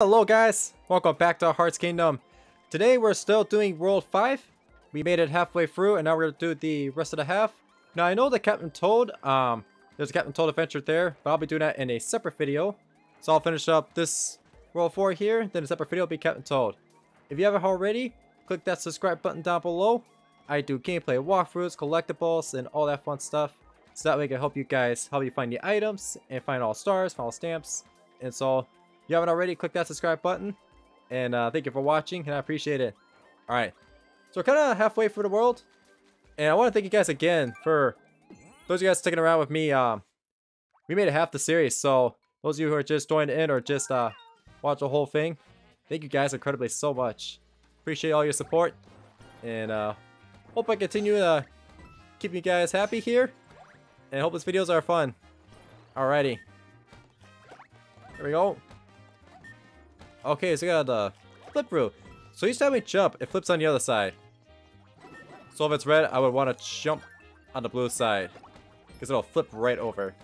Hello guys, welcome back to Hartz Kingdom. Today we're still doing World 5. We made it halfway through and now we're going to do the rest of the half. Now I know the Captain Toad, um, there's a Captain Toad adventure there, but I'll be doing that in a separate video. So I'll finish up this World 4 here, then a separate video will be Captain Toad. If you haven't already, click that subscribe button down below. I do gameplay walkthroughs, collectibles, and all that fun stuff. So that way I can help you guys, help you find the items, and find all stars, find all stamps. And so, if you haven't already, click that subscribe button. And uh, thank you for watching, and I appreciate it. Alright, so we're kind of halfway through the world. And I want to thank you guys again for those of you guys sticking around with me. Um, we made it half the series, so those of you who are just joining in or just uh, watch the whole thing, thank you guys incredibly so much. Appreciate all your support. And uh, hope I continue to keep you guys happy here. And hope these videos are fun. Alrighty. Here we go. Okay, so we got the flip through. So each time we jump, it flips on the other side. So if it's red, I would want to jump on the blue side. Because it'll flip right over.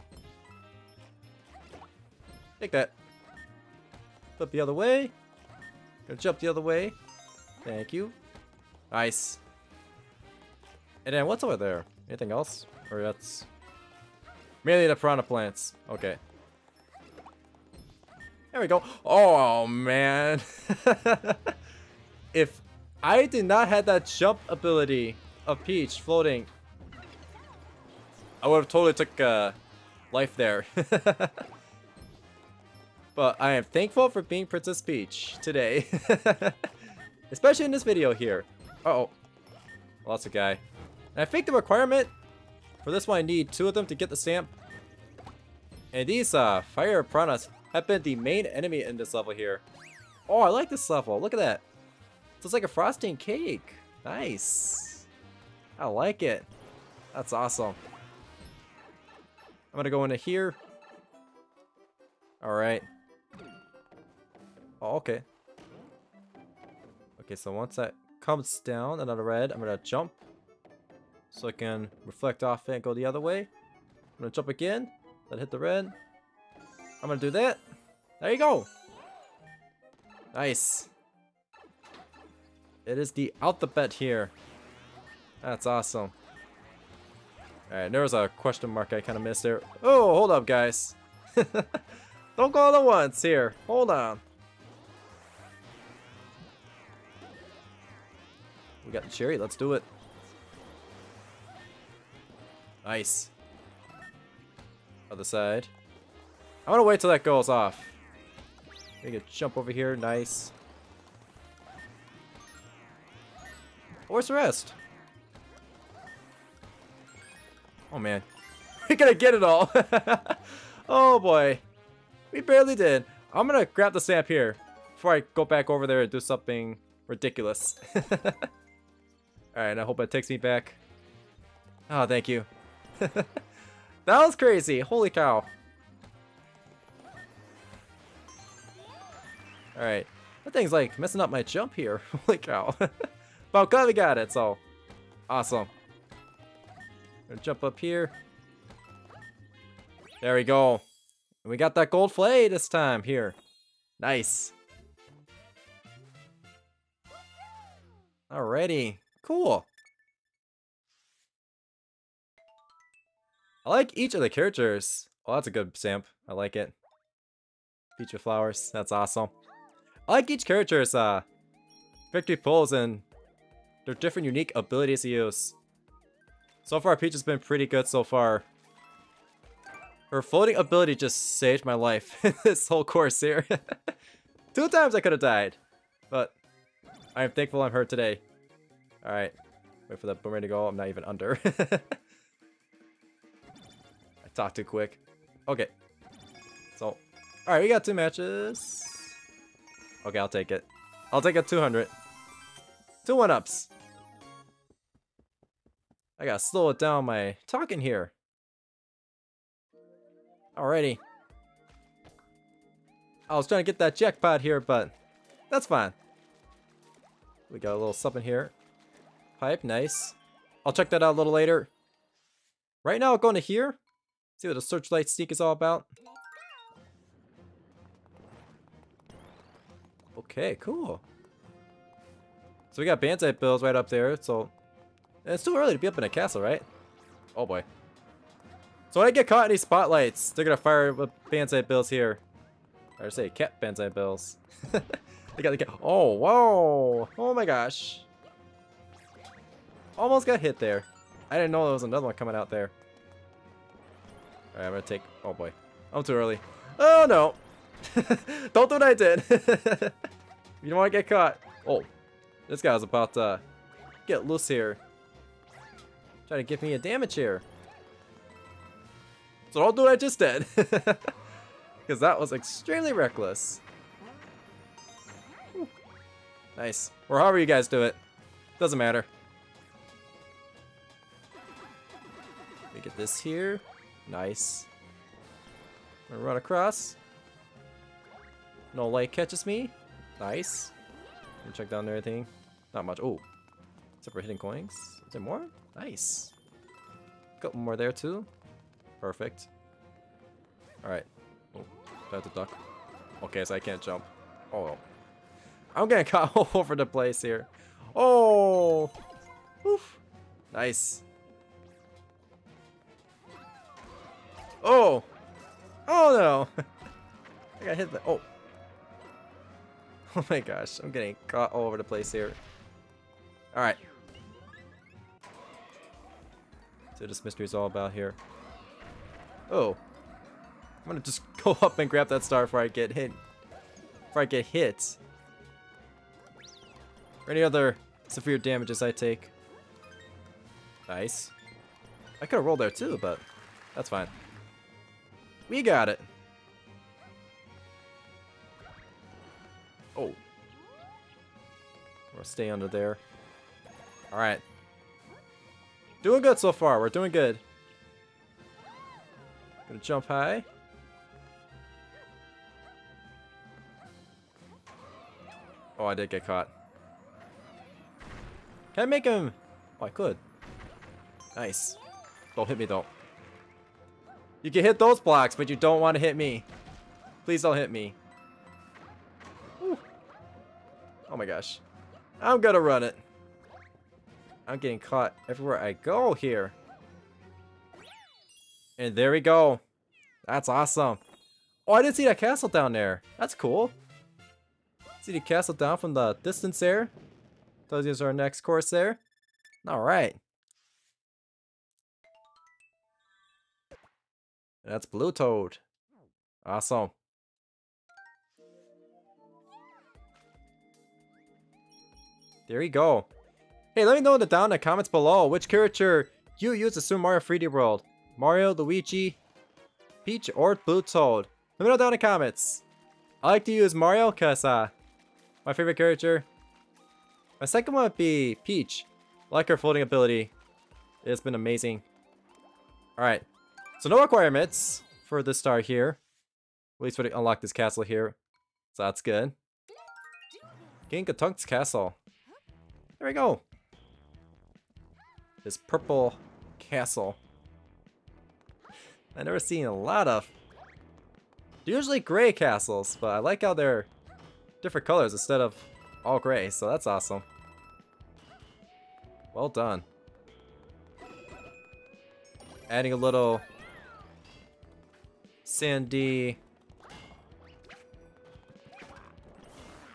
Take that. Flip the other way. Gonna jump the other way. Thank you. Nice. And then what's over there? Anything else? Or that's... Mainly the piranha plants. Okay. There we go. Oh, man. if I did not have that jump ability of Peach floating, I would have totally took uh, life there. but I am thankful for being Princess Peach today. Especially in this video here. Uh oh Lots of guy. And I think the requirement for this one I need two of them to get the stamp. And these uh, fire piranhas have been the main enemy in this level here. Oh, I like this level. Look at that. So it's like a frosting cake. Nice. I like it. That's awesome. I'm gonna go into here. Alright. Oh, okay. Okay, so once that comes down, another red, I'm gonna jump. So I can reflect off it and go the other way. I'm gonna jump again. Then hit the red. I'm gonna do that. There you go. Nice. It is the alphabet here. That's awesome. Alright, there was a question mark I kind of missed there. Oh, hold up, guys. Don't go all at once here. Hold on. We got the cherry. Let's do it. Nice. Other side. I want to wait till that goes off. Make a jump over here. Nice. Where's the rest? Oh man. We're gonna get it all. oh boy. We barely did. I'm gonna grab the stamp here before I go back over there and do something ridiculous. Alright, I hope it takes me back. Oh, thank you. that was crazy. Holy cow. Alright. That thing's like messing up my jump here. Holy cow. but I'm glad we got it, so awesome. Gonna jump up here. There we go. We got that gold flay this time here. Nice. Alrighty. Cool. I like each of the characters. Oh, that's a good stamp. I like it. Feature flowers. That's awesome. I like each character's uh, victory pulls and their different unique abilities to use. So far, Peach has been pretty good so far. Her floating ability just saved my life in this whole course here. Two times I could have died, but I am thankful I'm here today. Alright, wait for the boomerang to go. I'm not even under. I talked too quick. Okay. So, alright, we got two matches. Okay, I'll take it. I'll take a 200. Two one-ups. I gotta slow it down my talking here. Alrighty. I was trying to get that jackpot here, but that's fine. We got a little something here. Pipe, nice. I'll check that out a little later. Right now, I'll go into here. See what the searchlight sneak is all about. Okay, cool. So we got Banzai Bills right up there, so... it's too early to be up in a castle, right? Oh boy. So when I get caught in these spotlights, they're gonna fire Banzai Bills here. Or say cat Banzai Bills. they got the cat. Oh, whoa! Oh my gosh. Almost got hit there. I didn't know there was another one coming out there. Alright, I'm gonna take... Oh boy. I'm too early. Oh no! don't do what I did! you don't want to get caught. Oh. This guy's about to get loose here. Try to give me a damage here. So don't do what I just did. Because that was extremely reckless. Nice. Or however you guys do it. Doesn't matter. We get this here. Nice. I'm gonna run across. No light catches me. Nice. check down there anything. Not much. Oh. Except for hidden coins. Is there more? Nice. Couple more there too. Perfect. Alright. Oh, I have to duck. Okay, so I can't jump. Oh. I'm getting caught all over the place here. Oh! Oof. Nice. Oh! Oh no! I got hit by- oh. Oh my gosh, I'm getting caught all over the place here. Alright. So this mystery is all about here. Oh. I'm gonna just go up and grab that star before I get hit. Before I get hit. Or any other severe damages I take. Nice. I could have rolled there too, but that's fine. We got it. Oh. We'll stay under there. Alright. Doing good so far. We're doing good. Gonna jump high. Oh, I did get caught. Can I make him? Oh, I could. Nice. Don't hit me though. You can hit those blocks, but you don't want to hit me. Please don't hit me. Oh my gosh. I'm gonna run it. I'm getting caught everywhere I go here. And there we go. That's awesome. Oh, I didn't see that castle down there. That's cool. See the castle down from the distance there. Tells you our next course there. Alright. That's Blue Toad. Awesome. There you go. Hey, let me know in the down in the comments below which character you use to Super Mario 3D World. Mario, Luigi, Peach, or Blue Toad. Let me know down in the comments. I like to use Mario because uh, my favorite character. My second one would be Peach. I like her floating ability. It's been amazing. Alright, so no requirements for this star here. At least we unlock this castle here. So that's good. King Ka-Thunk's castle. There we go. This purple castle. I've never seen a lot of usually gray castles, but I like how they're different colors instead of all gray, so that's awesome. Well done. Adding a little sandy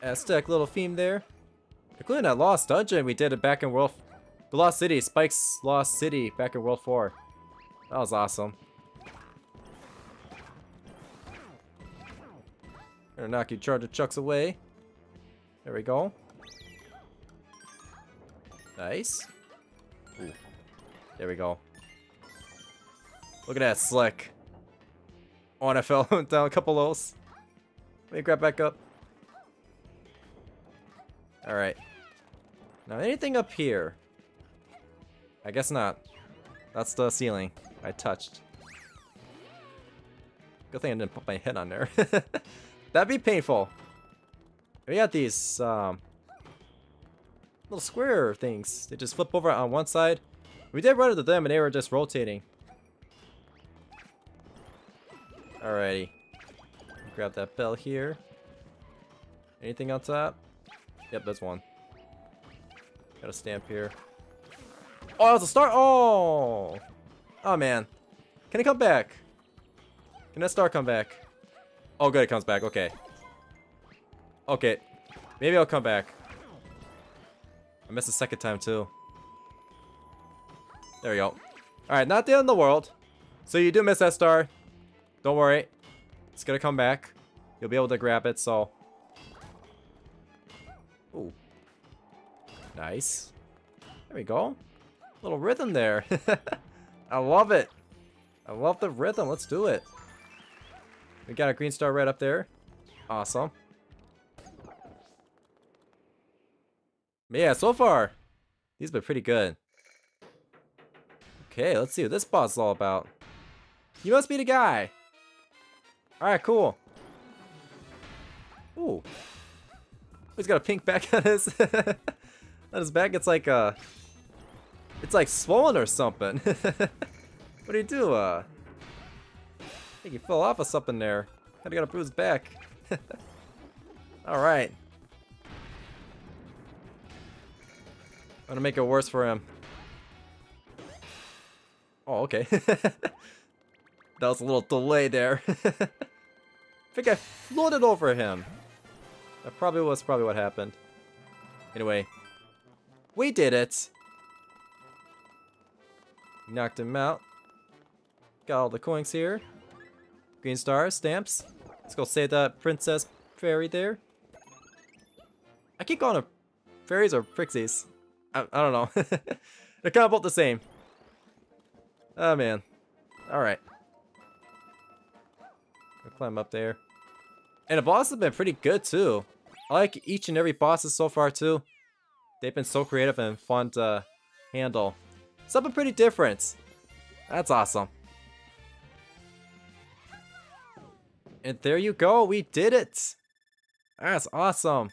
Aztec little theme there. Including that Lost Dungeon we did it back in World... The Lost City, Spike's Lost City back in World 4. That was awesome. Gonna knock you Charger Chucks away. There we go. Nice. Ooh. There we go. Look at that slick. Oh, and I fell down a couple lows. Let me grab back up. Alright. Now anything up here? I guess not. That's the ceiling I touched. Good thing I didn't put my head on there. That'd be painful. We got these um, little square things. They just flip over on one side. We did run into them and they were just rotating. Alrighty. Grab that bell here. Anything on top? Yep, there's one. Got a stamp here. Oh, it's a star. Oh! Oh, man. Can it come back? Can that star come back? Oh, good, it comes back. Okay. Okay. Maybe I'll come back. I missed the second time, too. There we go. Alright, not the end of the world. So you do miss that star. Don't worry. It's gonna come back. You'll be able to grab it, so... Ooh. Nice. There we go. Little rhythm there. I love it. I love the rhythm. Let's do it. We got a green star right up there. Awesome. Yeah, so far, these have been pretty good. Okay, let's see what this boss is all about. You must be the guy. Alright, cool. Ooh. He's got a pink back on his on his back. It's like uh It's like swollen or something. what do you do? Uh I think he fell off of something there. Kinda got a bruised back. Alright. I'm gonna make it worse for him. Oh, okay. that was a little delay there. I think I floated over him. That probably was probably what happened. Anyway, we did it. Knocked him out. Got all the coins here. Green stars, stamps. Let's go save that princess fairy there. I keep calling her fairies or pixies. I, I don't know. They're kind of both the same. Oh, man. Alright. I'll climb up there. And the bosses have been pretty good, too. I like each and every bosses so far, too. They've been so creative and fun to handle. Something pretty different. That's awesome. And there you go, we did it! That's awesome.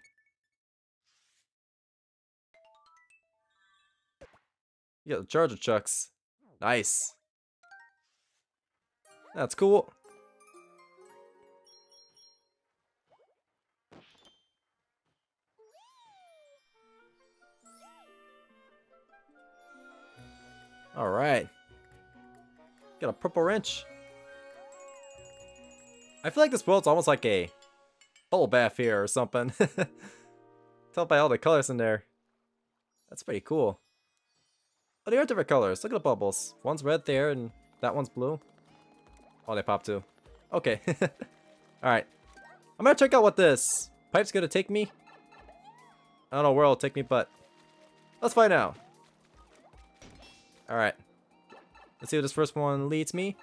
You got the charger chucks. Nice. That's cool. All right. Got a purple wrench. I feel like this world's almost like a bubble bath here or something. Tell by all the colors in there. That's pretty cool. Oh, they are different colors. Look at the bubbles. One's red there and that one's blue. Oh, they pop too. Okay. Alright. I'm gonna check out what this pipe's gonna take me. I don't know where it'll take me, but let's find out. Alright. Let's see what this first one leads me.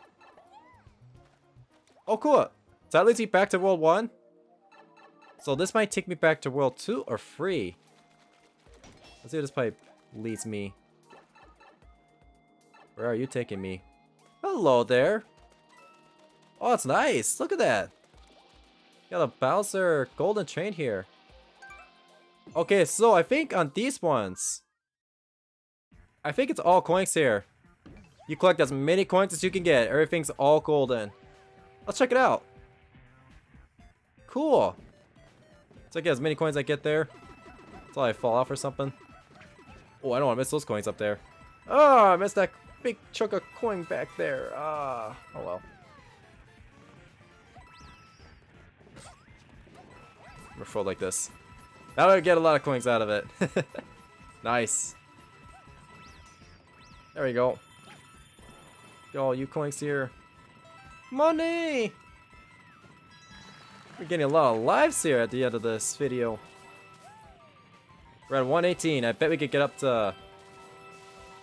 Oh, cool. So that leads me back to World 1. So this might take me back to World 2 or 3. Let's see what this pipe leads me. Where are you taking me? Hello there. Oh, it's nice. Look at that. Got a Bowser golden train here. Okay, so I think on these ones, I think it's all coins here. You collect as many coins as you can get. Everything's all golden. Let's check it out. Cool. So I get as many coins I get there. Until I fall off or something. Oh, I don't want to miss those coins up there. Oh, I missed that big chunk of coin back there. Ah, oh well. Refold like this. That'll get a lot of coins out of it. nice. There we go. All you coins here. Money! We're getting a lot of lives here at the end of this video. We're at 118. I bet we could get up to...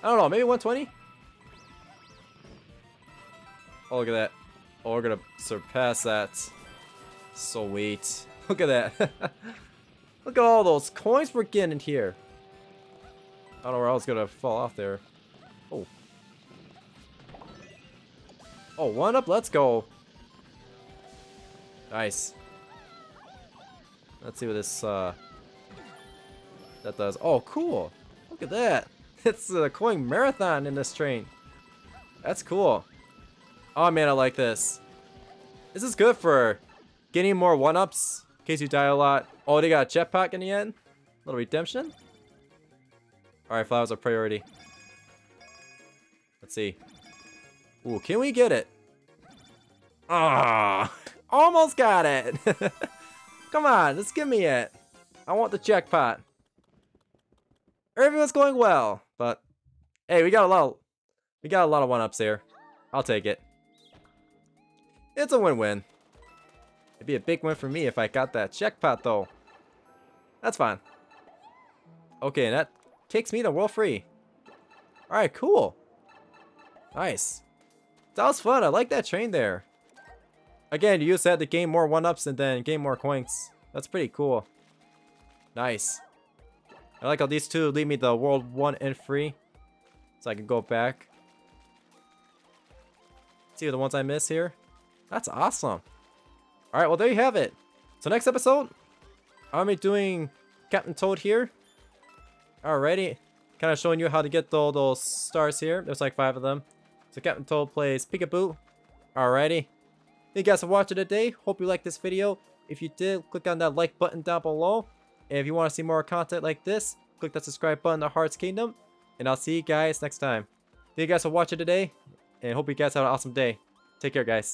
I don't know, maybe 120? Oh, look at that. Oh, we're gonna surpass that. Sweet. Look at that. Look at all those coins we're getting here. I don't know where I was gonna fall off there. Oh. Oh, one up, let's go. Nice. Let's see what this, uh, that does. Oh, cool. Look at that. It's a coin marathon in this train. That's cool. Oh man, I like this. This is good for getting more one-ups in case you die a lot. Oh, they got a jetpack in the end? Little redemption? Alright, flowers are priority. Let's see. Ooh, can we get it? Ah, almost got it. Come on, just give me it. I want the jackpot. Everyone's going well, but hey, we got a lot. Of, we got a lot of one-ups here. I'll take it. It's a win-win. It'd be a big win for me if I got that jackpot, though. That's fine. Okay, and that takes me to World Free. Alright, cool. Nice. That was fun. I like that train there. Again, you use that to gain more 1-ups and then gain more coins. That's pretty cool. Nice. I like how these two leave me the World 1 and free. So I can go back. See the ones I miss here. That's awesome. Alright, well there you have it. So next episode, I'm be doing Captain Toad here. Alrighty. Kind of showing you how to get all those stars here. There's like five of them. So Captain Toad plays Peekaboo. Alrighty. Thank you guys for watching today. Hope you liked this video. If you did, click on that like button down below. And if you want to see more content like this, click that subscribe button to Hartz Kingdom. And I'll see you guys next time. Thank you guys for watching today. And hope you guys have an awesome day. Take care, guys.